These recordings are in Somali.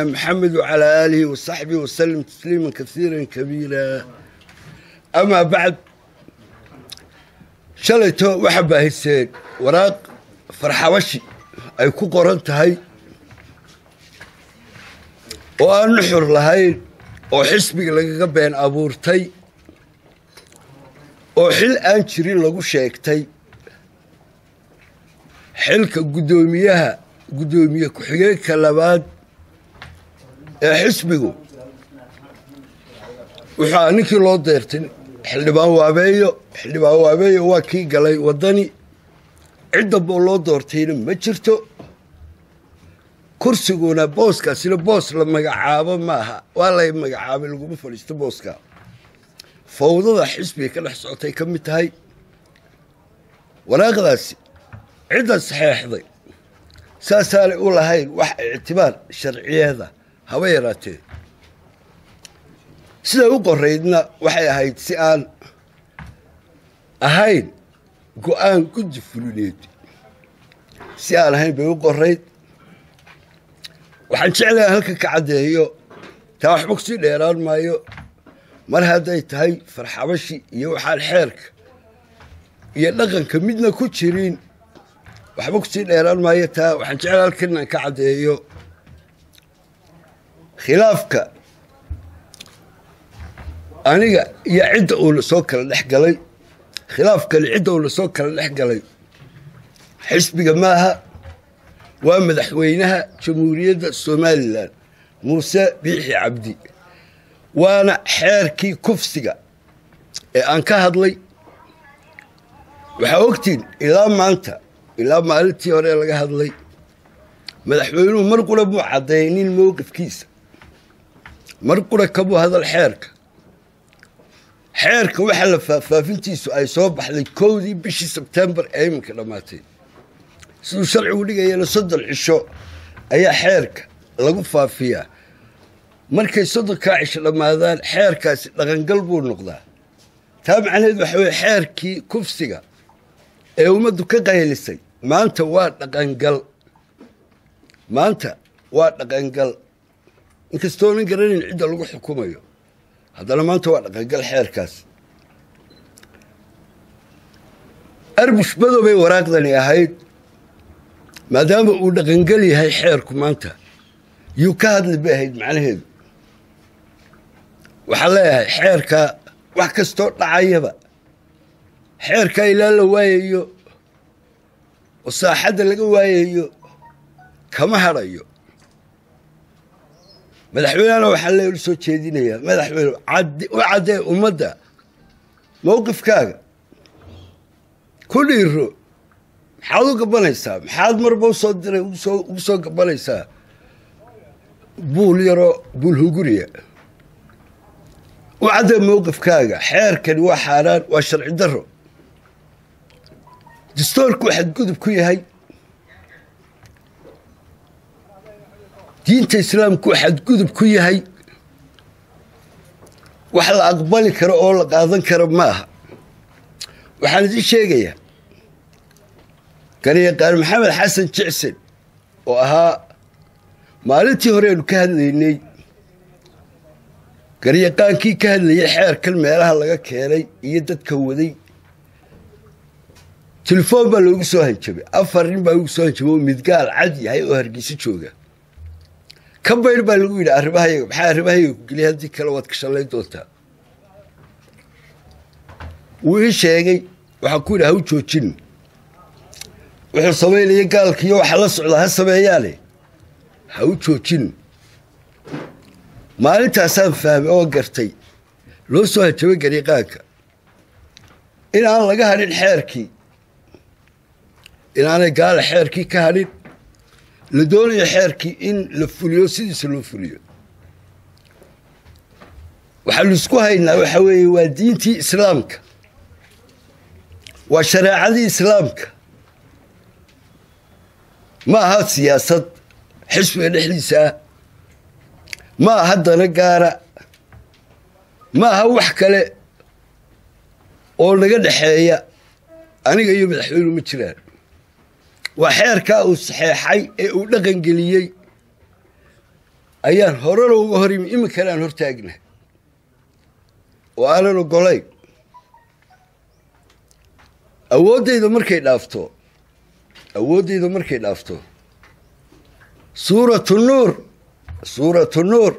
محمد وعلى آله وصحبه وسلم تسليما كثيرا كبيرا أما بعد shalayto waxa baahiseen waraaq farxabashi ay ku qoran tahay oo aan nuxur lahayn oo xisbiga lagaga been abuurtay oo xil aan jirin lagu sheegtay xilka guddoomiyaha guddoomiye ku-xigeenka labaad ee xisbigu. Wuxuu ninkii loo deertay xildhibaan waabeeyo xildhibaan waabeeyo waa kii galay waddani. Cid loo doortayna ma jirto. Kursiguna booskaasina boos la magacaabo maaha. Waa lay magacaabay laguma fadhiisto booska. Fawdada xisbiga ka dhex socotay ka mid tahay. Waraaqdaasi cidda saxeexday. Saasaanay u lahayn wax ictibaar sharciyeeda haba yaraatee. Siday u qoraydna waxay ahayd si aan ahayn go'aan guddi fulineed si aan ahayn bay u qorayd waxaan jeclaha halka ka caddeeyo taa waxba ku sii dheeraan maayo. Mar hadday tahay farxabashi iyo waxaan xeerka iyo dhaqanka midna ku jirin waxba ku sii dheeraan maayo taa waxaan jeclaha halkan inaan ka caddeeyo khilaafka. Aniga iyo cidda uu la soo kala dhex galay khilaafkani cidda uu la soo kala dhex galay xisbiga maaha waa madaxweynaha jamhuuriyadda somalilan muuse biixi cabdi. Waana xeerkii kufsiga ee aan ka hadlay. Waxaa ogtiin ilaa maanta ilaa maalintii hore laga hadlay madaxweynuhu mar qura muu caddaynin mowqifkiisa mar qura kamuu hadal xeerka. Xeerka waxaa la faahfaafintiisu ay soo baxday kowdii bishii sebtembar ee iminka dhammaatay. Siduu sharcigu dhigayana soddon cisho ayaa xeerka lagu faafiyaa. Markay soddonkaa cisho dhammaadaan xeerkaasi dhaqangal buu noqdaa. Taa macnaheed waxa weye xeerkii kufsiga ee ummaddu ka qaylisay maanta waa dhaqangal. Maanta waa dhaqangal inkastoonan garanayn cidda lagu xukumayo haddana maanta waa dhaqangal xeerkaas. Arbush madow bay waraaqdani ahayd maadaama uu dhaqangal yahay xeerku maanta. Yuu ka hadli bay ahayd macnaheedu. Waxaan leeyahay xeerka wax kastoo dhacayaba xeerka ilaa la waayayo oo saaxadda laga waayayo kama hadhayo madaxweynehana waxaa le u soo jeedinayaa madaxweyne u caddee ummadda mowqifkaaga. Ku dhiiro maxaad u gabanaysaa maxaad marba u soo diray ugu soo gabanaysaa buul yaroo buul hunguriya u caddee mowqifkaaga xeerkani waa xaaraan waa sharci daro dastoorku xadgudub ku yahay diinta islaamku xadgudub ku yahay. Wax la aqbali karo oo la qaadan karo ma aha waxaan idin sheegayaa garyaqaan maxamed xasan jicsen oo ahaa maalintii hore aynu ka hadlaynay garyaqaankii ka hadlayay xeerkan meelaha laga keenay iyo dadka waday. Telefoon baa loogu soo hanjabay afar nin baa loogu soo hanjabay oo midgaal cad yahay oo hargeyso jooga ka bayr baa lagu yidhi arrimahayaga maxaa arrimahayaga ku geliyay haddii kale waad ka shallayn doontaa? Wuu ii sheegay waxaan ku yidhi ha u joojin. Wuxuu samaynaya gaalkiiyo waxa la socdaa ha sameeyaane ha u joojin. Maalintaasaan fahmay oo gartay loo soo hanjabay gariiqaanka. In aan laga hadhin xeerkii inaanay gaala xeerkii ka hadhin la doonayo xeerkii in la fuliyo sidiisa loo fuliyo. Waxaanu isku haynaa waxa weeye waa diintii islaamka. Waa shareecadii islaamka. Ma aha siyaasad xisbiga dhexdiisa ah. Ma aha dana gaara. Ma aha wax kale oo naga dhexeeya. Aniga iyo madaxweynu ma jiraan waa xeerkaa uu saxeexay ee uu dhaqangeliyey. Ayaan horena uga hor imi iminkana hortaagna oo aanan ogolayn awooddayda markay dhaafto awooddayda markay dhaafto. Suuratu nuur suuratu nuur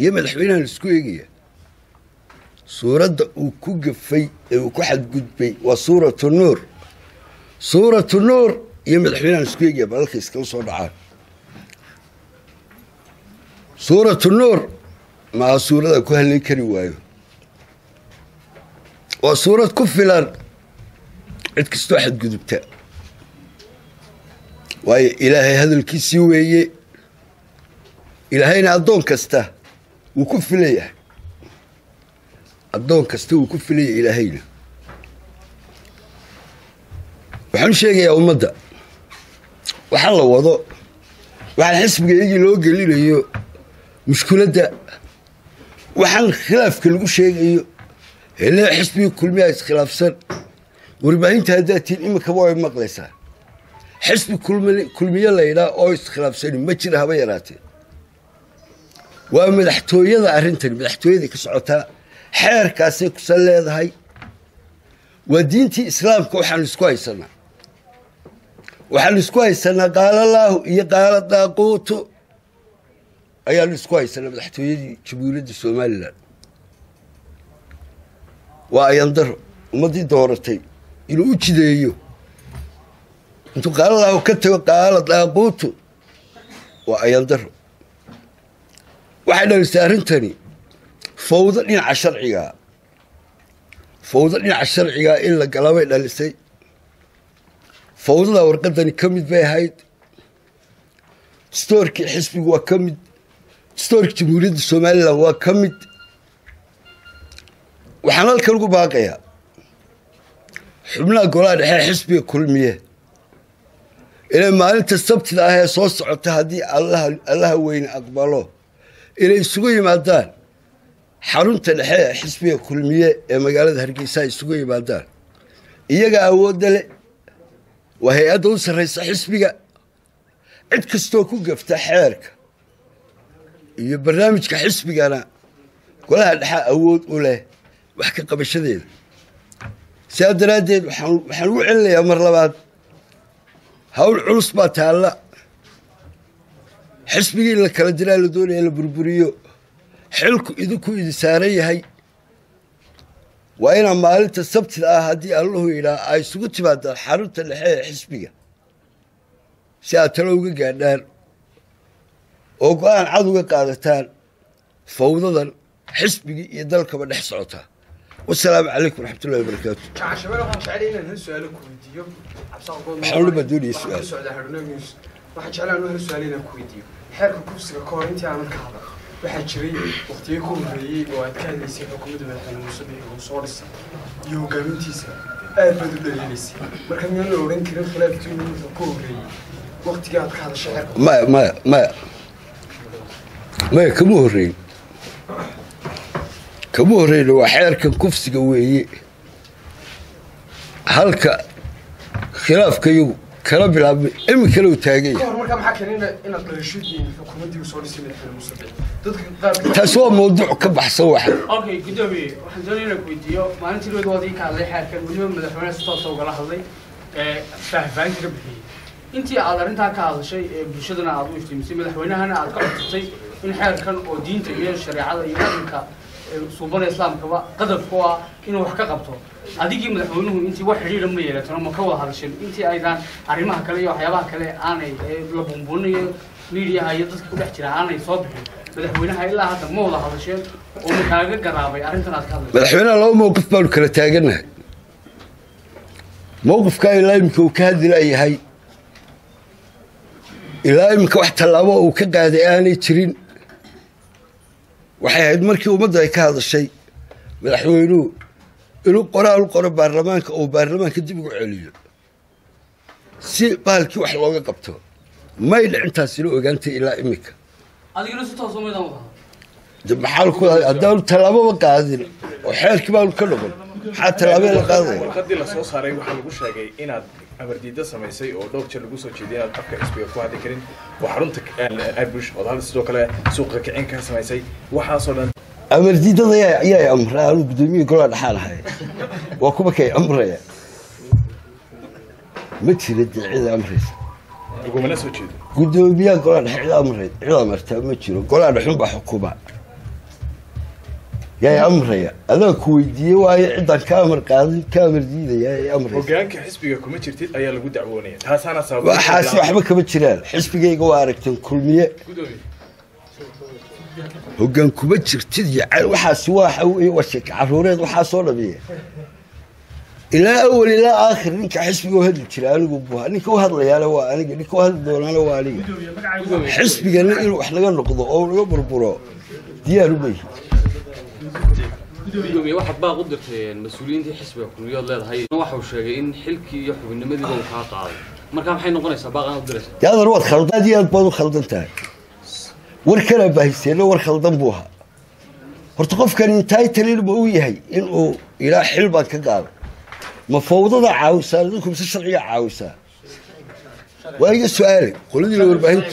iyo madaxweynahan isku eegaya. Suuradda uu ku gafay ee uu ku xadgudbay waa suuratu nuur. Suuratu nuur iyo madaxweynahan isku eegaya balalka iskala soo dhacaan suuratu nuur maa suurada ku hadlay kari waayo. Waa suurad ku filan cid kastoo xadgudubta waayo ilaahay hadalkiisii weeye. Ilaahayna addoon kasta wuu ku filayahay addoon kasta wuu ku filaya ilaahayna. Waxaan sheegayaa ummadda waxaa la wado waxaan xisbiga iyagii loo gelinayo mushkuladda waxaan khilaafka lagu sheegayo hele xisbiga kulmiyaa iskhilaafsan warbaahinta haddaad tihin iminkaba way maqlaysaa xisbi kulmiye laydhaa oo iskhilaafsani ma jira haba yaraatee. Waa madaxtooyada arrintani madaxtooyaday ka socotaa xeerkaasay kusan leedahay. Waa diintii islaamka waxaanu isku haysanaa waxaanu isku haysanaa qaala iyo qaala daaquutu ayaanu isku haysanaa madaxtooyadii jamhuuriyadda somalilan waa ayandaro ummaddii dooratay inuu u jideeyo. Intuu qaala laahu ka tago qaala daaquutu waa ayandaro waxay dhalisay arrintani fawdo dhinaca sharcigaa fawdo dhinaca sharcigaa in la galabay dhalisay fawdadaa warqadani ka mid bay ahayd. Stoorkii xisbigu waa ka mid. Stoorkii jamhuuriyadda somalilan waa ka mid. Waxaan halkan ugu baaqayaa xubnaha golaha dhexe xisbiga kulmiye. Inay maalinta sabtida ah ee soo socota haddii allaha weyne aqbalo. Inay isugu yimaadaan xarunta dhexe ee xisbiga kulmiye ee magaalada hargeysa isugu yimaadaan. Iyaga awoodda le waa hay'adda u sarraysa xisbiga. Cid kastoo ku gafta xeerka iyo barnaamijka xisbigana golaha dhexa awood u leh wax ka qabashadeeda. Sidaa daraaddeed waxaan ugu celinayaa mar labaad hawl culus baa taalla. Xisbigii la kala diraa la doonaya la burburiyo. Xilku idinku idi saaran yahay waa inaa maalinta sabtida ah haddii allahu yidhaa ay isugu timaadaan xarunta dhexe ee xisbiga. Si aad talo uga gaadhaan oo go'aan cad uga qaadataan fawdadan xisbigii iyo dalkaba dhex socotaa wasalaamu calaykum waraxmatullahi wabarakaatu waxaan jeclaan hal su'aal inaan ku weydiiyo xeerka kursiga ka hor intii aanan ka hadal waxaa jiray waqtiyo ka horreeyey oo aad ka hadlaysay xukuumadda madaxweyne muuse bixi uu soo dhisay. Iyo hogaamintiisa aad baad u dhaliilaysay marka miyaan la oran karin khilaafkii wuxuu ka horreeyey waqtigii aad ka hadashay xeerka maya maya maya maya kama horreyn. Kama horreyna waa xeerkan kufsiga weeye. Halka khilaafkayagu kala bilaabmay iminkana uu taagay. Ka hor markaa maxaa keenay ina- inaad dhalisho iyo xukuumaddii uu soo dhisay madaxweyne muuse bixi dadka qaar taas waa mawduuc ka baxsan waxa okay gudoomiye waxaan doonaya inaan ku weydiiyo. Maalintii labadoodii ka hadlay xeerkan weliba madaxweyne si toosa ugala hadlay ee faahfaahinta ka bixiyey. Intii aad arrintaa ka hadashay ee bulshadana aad u iftiimisay madaxweynahana aad ka codsatay in xeerkan oo diinta iyo shareecada iyo dhaqanka ee suubana islaamkaba qadafku ah inuu wax ka qabto. Adigii madaxweynuhu intii wax xidhiidha ma yeelatano ma ka wada hadasheen intii aydaan arrimaha kale iyo waxyaabaha kale aanay la buunbuuninayo miidiyaha iyo dadka ku dhex jira aanay soo bixin. Madaxweynaha ilaa hadda ma wada hadasheen oo ma kaaga garaabay arrintan aad ka hadlayso madaxweynaha laba mowqif baanu kala taagannahay. Mowqifkaa ilaa iminka uu ka hadli layahay ilaa iminka wax tallaabo uu ka qaaday aanay jirin waxay ahayd markii ummadda ay ka hadashay madaxweynuhu inuu qoraal u qoro baarlamaanka oo baarlamaanka dib ugu celiyo. Si baalkii wax looga qabto may dhicintaasina ogaantay ilaa iminka. Maxaa haddaanu tallaababa qaadin oo xeerkii baanu ka noqon maxaa tallaabee la qaadaya warqadii la soo saaray waxaa lagu sheegay inaad amardiida samaysay oo dhowr jeer lagu soo jeediyay inaad afka xisbiga ku hadli karin. Waa xarunta abush ood hal sidoo kale suuqa kicin ka samaysay. Waxaasoo dhan amardiidada yaa yaa amra anu guddoomiye golaha dhaxaa lahay waa kuwa kay amraya. Ma jira dee cida amraysa. Guddoomiyaha golaha dhexe cid amray cid amartaa ma jiro. Golaha dhexun baa xukuma yaa amraya. Adaa ku weydiiyey waayo ciddaan ka amar qaadin ka amar diidaya ee amraysa hogaanka xisbiga kuma jirtid ayaa lagu dacwoonaya. Taasaana sabab waxaasi waxba kama jiraan. xisbigayga waa aragteen kulmiye. Hoggaan kuma jirtid cal- waxaasi waxa weeye waa sheeka caruureed waxaasoo dhamiya ilaa awal ilaa aakhir ninka xisbiga u hadli jira anigu buha ninka u hadlayaana waa aniga ninka u hadli doonaana waa aniga. Xisbigana inuu wax laga noqdo oo laga burburo diyaar uma yihi gudoomiye waxaad baaq u dirteen mas'uuliyiintii xisbiga kulmiyood leedahay. Waxau sheegay in xilkii iyo xubinimadiiba uu kaa qaaday. Marka maxay noqonaysaa baaq aan u diraysa? Yaadar waad khaldaad iyo aad baad u khaldan tahay. War kala baahiseena war khaldan buu ahaa. Horta qofkan intaay talin ma uu yahay inuu ilaa xil baan ka qaaday ma fawdada caawisaa dadku mise sharciga caawisaa waa iga su'aalay qoladiina warbaahintu.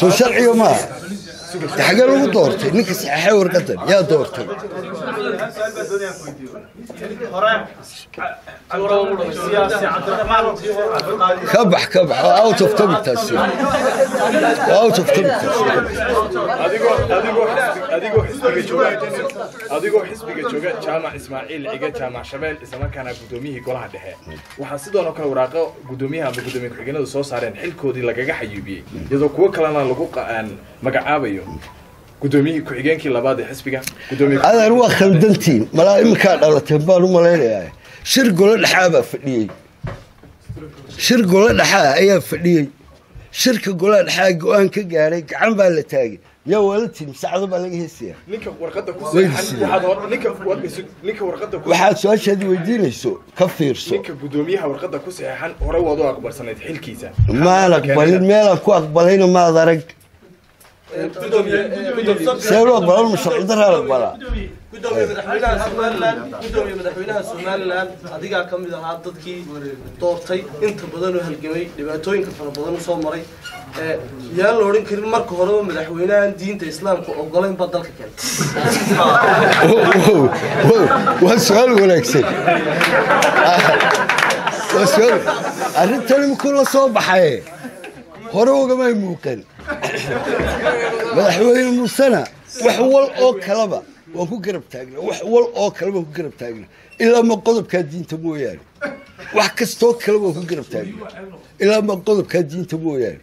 Soo sharciga maaha xagee lagu doortay ninka saxeexay warqadan yaa doortay ka bax ka bax waa out of waa out of topic taasi adigoo adigoo xisbi- adigoo xisbiga jooga jaamac ismaaciil ciga jaamac shabeel islamarkaana gudoomiyihii golaha dhexe waxaa sidoo kale waraaqo gudoomiyaha ama gudoomiye ku-xigeenadu soo saareen xilkoodii lagaga xayuubiyey iyadoo kuwo kalena lagu magacaabayo gudoomiyihii ku-xigeenkii labaad ee xisbiga adaan waa khaldantiin malaa iminkaa dhalateen baan u malaynayaa shir golo dhexaa baa fadhiyey. Shir golo dhexaa ayaa fadhiyey. Shirka golaha dhexaa go'aan ka gaadhay gacan baa la taagay. Yaa waa la timi saacado baa laga waxaad waxaad su'aashaadii weydiinayso ka fiirso. maan aqbalin meelaan ku aqbalayna maad arag see loo aqbalan ma sharci daraan aqbalaa gudoomiye madaxweynaha somalilan gudoomiye madaxweynaha somalilan adigaa ka mid ahaa dadkii doortay inta badan oo halgamay dhibaatooyinka fara badan u soo maray ee yaan la odhan karin marka horeba madaxweynahan diinta islaamka ogolayn baa dalka keentay waa su'aal wanaagsan waa su'aal arrintani makuu la soo baxaye hore ugamay muuqan madaxweyne muusena wax wal oo kaleba waan ku garab taagna wax wal oo kale waan ku garab taagna ilaa ma qodobkaa diinta mooyaane. Wax kastoo kale waan ku garab taagna ilaa ma qodobkaa diinta mooyaane